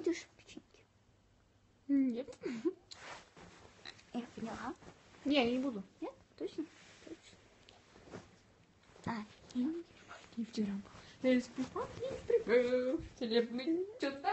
Будешь печеньки? Нет. Я поняла. Не, я не буду. Нет? Точно? Точно. А, я не Не вчера. Я испекла. Целебный. Что-то